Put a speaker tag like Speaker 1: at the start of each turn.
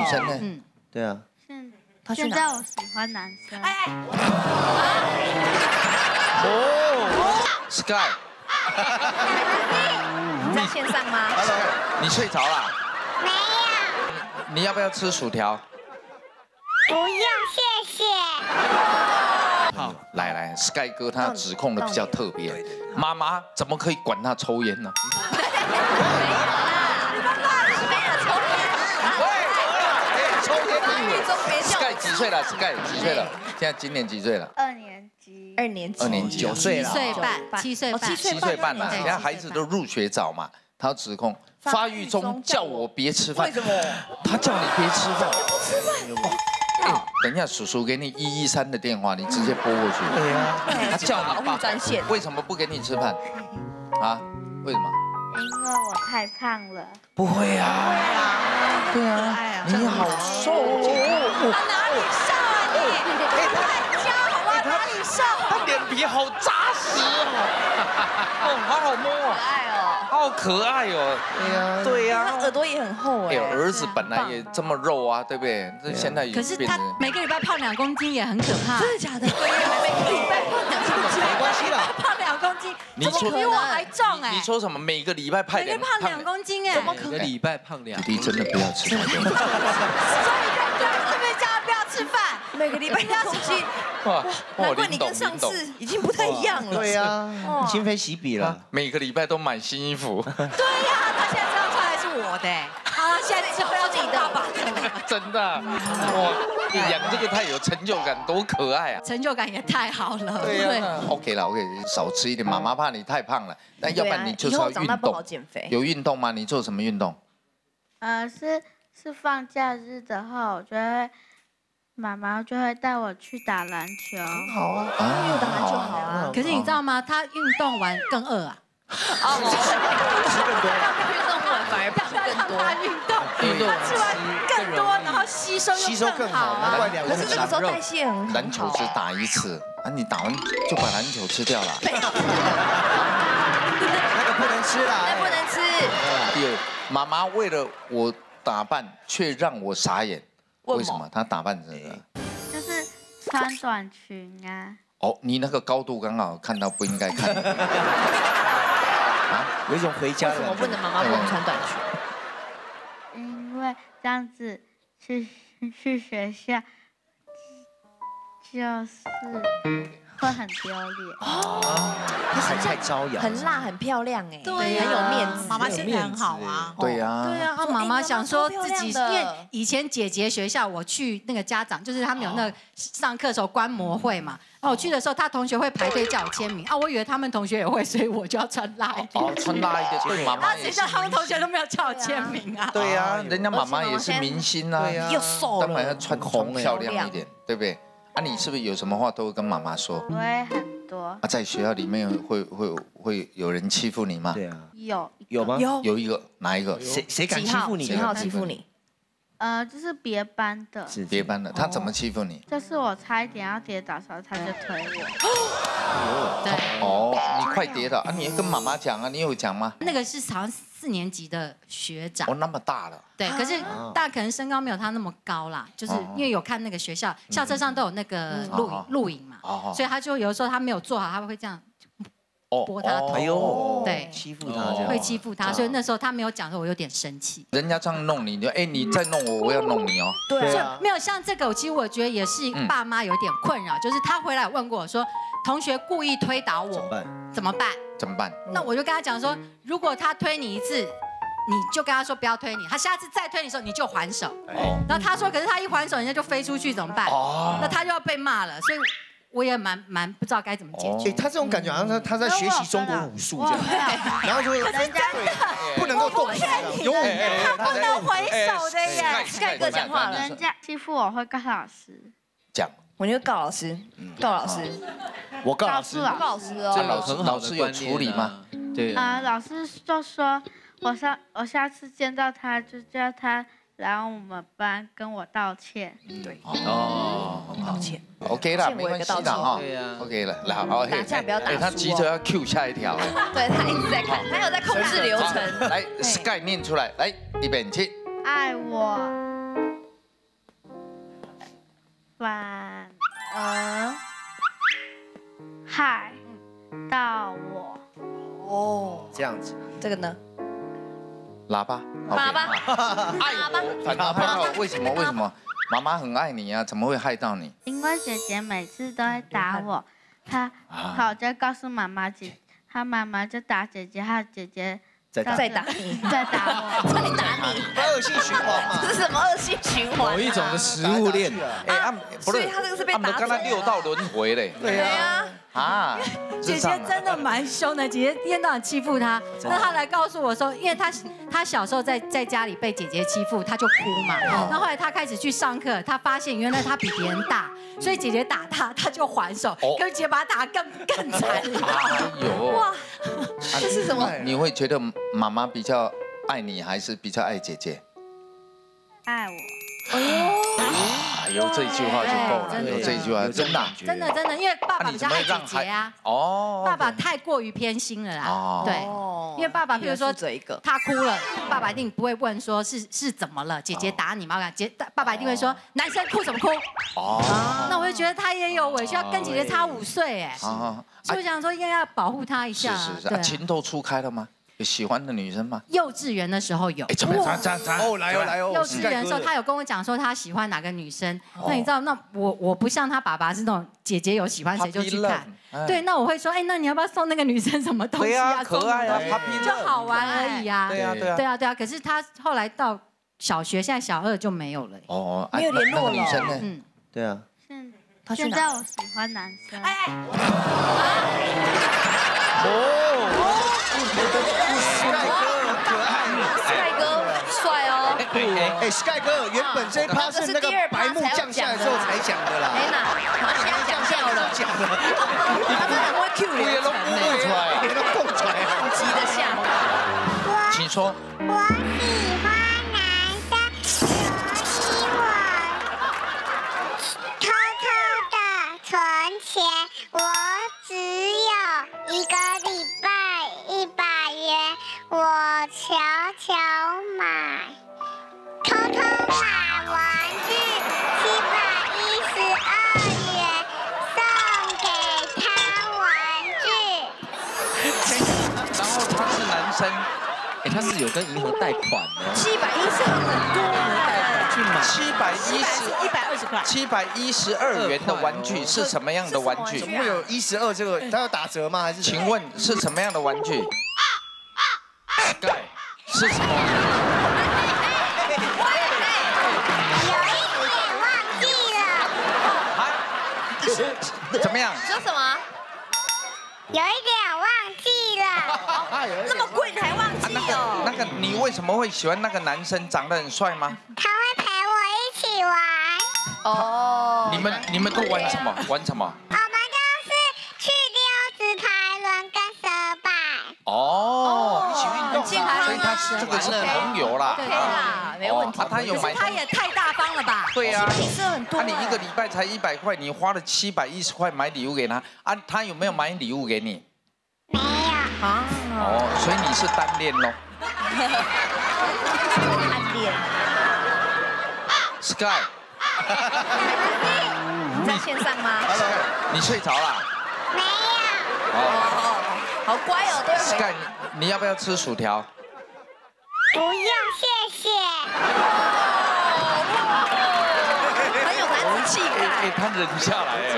Speaker 1: 女生呢？
Speaker 2: 嗯，
Speaker 3: 对啊，
Speaker 4: 现
Speaker 3: 他去哪
Speaker 4: 现在我喜欢男生。
Speaker 1: 哦，Sky，
Speaker 2: 你 在线上吗？
Speaker 1: 你睡着了？
Speaker 5: 没有，
Speaker 1: 你要不要吃薯条？
Speaker 5: 不用，谢谢。
Speaker 1: 好，来来，Sky 哥他指控的比较特别，妈妈怎么可以管他抽烟呢？抽烟你 Sky 几岁了？Sky 几岁了？现在今年几岁了？
Speaker 4: 二年级，
Speaker 2: 二年级，
Speaker 1: 二年级啊，
Speaker 3: 九岁了，
Speaker 6: 七岁半，七岁半，
Speaker 2: 七岁
Speaker 1: 半了。
Speaker 6: 对
Speaker 1: 人家孩子都入学早嘛，他要指控发育中叫我别吃饭，
Speaker 2: 为什么？
Speaker 1: 他叫你别吃饭，不吃饭，等一下叔叔给你一一三的电话，你直接拨过去。
Speaker 3: 对啊，
Speaker 1: 他叫
Speaker 2: 保
Speaker 1: 你
Speaker 2: 护专线，
Speaker 1: 为什么不给你吃饭？啊？为什么？
Speaker 4: 因为我太胖了。
Speaker 1: 不会啊，对啊，你好瘦哦，
Speaker 6: 哪里瘦啊你？乱教好不好？哪里瘦？
Speaker 1: 他脸皮好扎实哦，哦，好好摸哦，
Speaker 2: 爱哦，
Speaker 1: 好可爱哦。
Speaker 3: 对啊，
Speaker 1: 对呀
Speaker 2: 他耳朵也很厚
Speaker 1: 哎
Speaker 2: 哎，，
Speaker 1: 儿子本来也这么肉啊，对不对？这现在也
Speaker 6: 可是他每个礼拜胖两公斤也很可怕，
Speaker 2: 真的假的？对呀，每个礼拜胖两公斤，
Speaker 3: 没关系啦，
Speaker 6: 胖两公斤，怎么
Speaker 1: 你说
Speaker 6: 比我还重哎？
Speaker 1: 你说什么？每个礼拜胖两
Speaker 6: 每个胖两公斤哎，
Speaker 7: 每个礼拜胖两
Speaker 1: 弟弟真的不要吃太多。
Speaker 6: 所以对，是不是叫他不要吃饭？
Speaker 2: 每个礼拜两公斤，
Speaker 1: 哇，
Speaker 2: 难怪你跟上次已经不太一样了。
Speaker 3: 对呀，今非昔比了。
Speaker 1: 每个礼拜都买新衣服，
Speaker 6: 对呀，他现在这样穿还是我的现在只要你的爸爸的，
Speaker 1: 真的。哇，你养这个太有成就感，多可爱啊！
Speaker 6: 成就感也太好了，
Speaker 1: 对呀，OK 了，OK，少吃一点。妈妈怕你太胖了，那要不然你就是要运
Speaker 2: 以后长大不好
Speaker 1: 动。
Speaker 2: 减肥。
Speaker 1: 有运动吗？你做什么运动？
Speaker 4: 呃，是是放假日的话，我觉得妈妈就会带我去打篮球。
Speaker 3: 好啊，
Speaker 1: 啊，
Speaker 2: 有打篮球好啊
Speaker 6: 可是你知道吗？他运动完更饿啊，
Speaker 3: 吃更多了，
Speaker 2: 运动完反而胖更多。
Speaker 6: 吃完更多，然后吸收
Speaker 3: 吸收
Speaker 6: 又
Speaker 3: 更好，
Speaker 6: 啊
Speaker 3: 难。怪两个
Speaker 2: 可是这个时候代谢很好。
Speaker 1: 篮球只打一次啊，你打完就把篮球吃掉了。
Speaker 3: 那个不能吃啦，
Speaker 2: 那不能吃。
Speaker 1: 第二，妈妈为了我打扮，却让我傻眼。
Speaker 2: 为什么？
Speaker 1: 她打扮成这样？
Speaker 4: 就是穿短裙啊，
Speaker 1: 哦，你那个高度刚好看到不应该看。
Speaker 3: 啊有一种回家
Speaker 2: 为什么。不能妈妈不能穿短裙？
Speaker 4: 这样子去去学校就是会很丢脸。
Speaker 3: 还太招摇，
Speaker 2: 很辣，很漂亮哎，
Speaker 6: 对呀
Speaker 2: 很有面子。
Speaker 6: 妈妈身材很好啊。
Speaker 1: 对呀、
Speaker 6: 对啊，啊
Speaker 2: 说
Speaker 6: 妈妈
Speaker 2: 哎
Speaker 6: 想说自己，因为以前姐姐学校我去那个家长，就是他们有那个上课的时候观摩会嘛，然后我去的时候，他同学会排队叫我签名啊，我以为他们同学也会，所以我就要穿辣一点。
Speaker 1: 哦，穿辣一点，对妈妈
Speaker 6: 啊，
Speaker 1: 也是
Speaker 6: 谁叫。他们同学都没有叫我签名啊？
Speaker 1: 对呀、人家妈妈也是明星啊，
Speaker 3: 对呀
Speaker 2: 又瘦
Speaker 1: 当然要，穿
Speaker 3: 红
Speaker 1: 穿漂亮一点，对不对？啊，你是不是有什么话都会跟妈妈说？
Speaker 4: 我会很多，
Speaker 1: 啊，在学校里面会会会有人欺负你吗？
Speaker 3: 对啊，
Speaker 4: 有
Speaker 3: 有吗？
Speaker 2: 有
Speaker 1: 有一个哪一个？
Speaker 3: 谁谁敢欺负你？
Speaker 2: 几号欺负你？
Speaker 4: 呃，就是别班的，
Speaker 3: 是
Speaker 1: 别班的，他怎么欺负你？
Speaker 4: 就是我差一点要跌倒的时候，他就推我。
Speaker 6: 对，
Speaker 1: 哦，你快跌倒啊！你要跟妈妈讲啊，你有讲吗？
Speaker 6: 那个是好像四年级的学长
Speaker 1: 哦，，那么大了，
Speaker 6: 对，可是
Speaker 3: 啊
Speaker 6: 大可能身高没有他那么高啦，就是
Speaker 1: 哦
Speaker 6: 因为有看那个学校校车上都有那个录影
Speaker 1: 哦
Speaker 6: 录影嘛，
Speaker 1: 哦
Speaker 6: 所以他就有的时候他没有做好，他会这样
Speaker 1: 哦
Speaker 6: 拨他头
Speaker 3: 哎呦，
Speaker 6: 对
Speaker 3: 欺负他这样，
Speaker 6: 会欺负他，所以那时候他没有讲的时候，我有点生气。
Speaker 1: 人家这样弄你，你就哎，你再弄我，我要弄你哦。
Speaker 2: 对
Speaker 6: 就没有像这个，其实我觉得也是
Speaker 1: 嗯
Speaker 6: 爸妈有点困扰，就是他回来问过我说，同学故意推倒我
Speaker 3: 怎么办？
Speaker 6: 怎么办？
Speaker 1: 怎么办？
Speaker 6: 那我就跟他讲说，如果他推你一次，你就跟他说不要推你，他下次再推你的时候你就还手。
Speaker 1: 哦
Speaker 6: 然后他说，可是他一还手，人家就飞出去怎么办？
Speaker 1: 哦
Speaker 6: 那他就要被骂了，所以我也蛮蛮不知道该怎么解决。
Speaker 3: 哎，他这种感觉好像他他在学习中国武术这样，然后就
Speaker 4: 人家
Speaker 3: 不能够动手，有武
Speaker 6: 他不能回手的耶。
Speaker 2: 盖哥讲话了
Speaker 4: 人家欺负我会告老师，
Speaker 1: 讲，
Speaker 2: 我就告老师，告老师，
Speaker 3: 我告老师
Speaker 4: 告，诉
Speaker 2: 老师
Speaker 1: 这
Speaker 2: 哦。
Speaker 1: 老师
Speaker 7: 很好
Speaker 1: 老师有处理吗？
Speaker 7: 啊？对啊，
Speaker 4: 啊、老师就说我下我下次见到他就叫他然后我们班跟我道歉。
Speaker 2: 对，
Speaker 7: 哦，
Speaker 2: 道歉。
Speaker 1: OK
Speaker 2: 了，
Speaker 1: 没关系的哈。
Speaker 7: 对呀、
Speaker 1: ，OK 了，来，好，
Speaker 2: 打架不要打、
Speaker 1: 哦。他急着要 Q 下一条。
Speaker 2: 对他一直在看，他有在控制流程。
Speaker 1: 来，Sky 念出来，来，一边去。
Speaker 4: 爱我，反而害到我。
Speaker 2: 哦，
Speaker 3: 这样子，
Speaker 2: 这个呢？
Speaker 1: 喇叭，
Speaker 2: 爸爸，
Speaker 1: 爱我，反而害到为什么？为什么？妈妈很爱你啊，怎么会害到你？
Speaker 4: 因为姐姐每次都会打我，她
Speaker 1: 啊
Speaker 4: 好就告诉妈妈姐，她妈妈就打姐姐，她姐姐
Speaker 3: 再打
Speaker 2: 再打你，
Speaker 4: 再打我。
Speaker 2: 再打你，
Speaker 3: 恶性循环嘛
Speaker 2: 这。是什么恶性循环啊？
Speaker 7: 某一种的食物链，
Speaker 1: 哎，啊，不
Speaker 2: 所以他这个是被打
Speaker 1: 刚才
Speaker 2: 走
Speaker 1: 六道轮回嘞。
Speaker 3: 对
Speaker 2: 呀啊，
Speaker 1: 啊，
Speaker 6: 姐姐真的蛮凶的，姐姐一天到晚欺负她。那她来告诉我说，因为她她小时候在在家里被姐姐欺负，她就哭嘛。那后来她开始去上课，她发现原来她比别人大，所以姐姐打她，她就还手
Speaker 1: 哦，
Speaker 6: 可是姐姐把她打得更更惨，你知道吗？
Speaker 1: 哎呦，
Speaker 6: 哇，
Speaker 1: 这是什么？你会觉得妈妈比较爱你，还是比较爱姐姐？
Speaker 4: 爱我。
Speaker 1: 啊，有这一句话就够了，有这一句话真的啊。
Speaker 6: 真的真的，因为爸爸比较爱姐姐啊，
Speaker 1: 哦，
Speaker 6: 爸爸太过于偏心了啦
Speaker 1: 哦。
Speaker 6: 对，
Speaker 2: 哦
Speaker 6: 因为爸爸比如说他哭了，爸爸一定不会问说是是怎么了，姐姐打你吗？姐爸爸一定会说男生哭什么哭？
Speaker 1: 哦，
Speaker 6: 那我就觉得他也有委屈，要跟姐姐差五岁哎，
Speaker 1: 啊，
Speaker 6: 所以我想说应该要保护他一下。
Speaker 1: 是是，啊
Speaker 6: 对啊，
Speaker 1: 情窦初开了吗？有喜欢的女生吗？
Speaker 6: 幼稚园的时候有
Speaker 1: 哎，。怎么样？怎怎？
Speaker 3: 哦，来哦，来哦。
Speaker 6: 幼稚园的时候，他有跟我讲说他喜欢哪个女生。那你知道，那我我不像他爸爸是那种姐姐有喜欢谁就去看。对，那我会说，哎，那你要不要送那个女生什么东西
Speaker 1: 对啊，
Speaker 6: 啊？
Speaker 1: 可爱啊
Speaker 6: 就好玩而已啊。
Speaker 1: 对啊对啊
Speaker 6: 对。啊，对啊。可是他后来到小学，现在小二就没有了。
Speaker 1: 哦，
Speaker 2: 没有联络了
Speaker 1: 呢？
Speaker 6: 嗯，
Speaker 3: 对啊，
Speaker 4: 现在我喜欢男生。
Speaker 6: 哎，哦，
Speaker 2: 帅哥帅哦，
Speaker 3: 哎，Sky 哥，原本这一趴是那个白幕降下来之后才讲的啦。
Speaker 2: 没哪，他现在讲掉了，
Speaker 3: 讲了，
Speaker 2: 他真的很会 Q
Speaker 1: 我也都
Speaker 2: 流程呢，
Speaker 1: 不会出来。
Speaker 3: 别都供出来了。
Speaker 2: 急得下。
Speaker 1: 请说。
Speaker 7: 哎，他是有跟银行贷款的，
Speaker 2: 七百一十很多哎，
Speaker 7: 去买
Speaker 1: 七百一十
Speaker 2: 一百二十块，
Speaker 1: 七百一十二元的玩具是什么样的玩具？
Speaker 3: 怎么会有一十二这个？他要打折吗？还是？
Speaker 1: 请问是什么样的玩具？Sky 是什么？
Speaker 5: 有一点忘记了。
Speaker 1: 啊？怎么样？
Speaker 2: 说什么？
Speaker 5: 有一点了，
Speaker 2: 那么贵你还忘记
Speaker 1: 那个
Speaker 2: 哦？
Speaker 1: 那个，你为什么会喜欢那个男生？长得很帅吗？
Speaker 5: 他会陪我一起玩。
Speaker 2: 哦，
Speaker 1: 你们你们都玩什么？玩什么？
Speaker 5: 我们就是去溜直排轮跟蛇摆。
Speaker 1: 哦，
Speaker 3: 一起运动
Speaker 2: 健康啊
Speaker 1: 所以他是这个是朋友啦。
Speaker 6: 对
Speaker 2: 啦，没问题
Speaker 1: 哦啊。他有买
Speaker 6: 可是他也太大方了吧？
Speaker 1: 对呀、啊。
Speaker 2: 你是很多
Speaker 1: 啊，你一个礼拜才一百块，你花了七百一十块买礼物给他啊，他有没有买礼物给你？
Speaker 5: 没有，
Speaker 2: 啊，
Speaker 1: 哦，所以你是单恋喽。
Speaker 2: 暗恋
Speaker 1: ，Sky，
Speaker 2: 你 在线上吗？
Speaker 1: 你睡着了？
Speaker 5: 没有，
Speaker 1: 哦
Speaker 2: 哦，好乖哦，都
Speaker 1: ，Sky，你你要不要吃薯条？
Speaker 5: 不用，谢谢。
Speaker 2: 很有男子气概。
Speaker 1: 哎，他忍下来哎。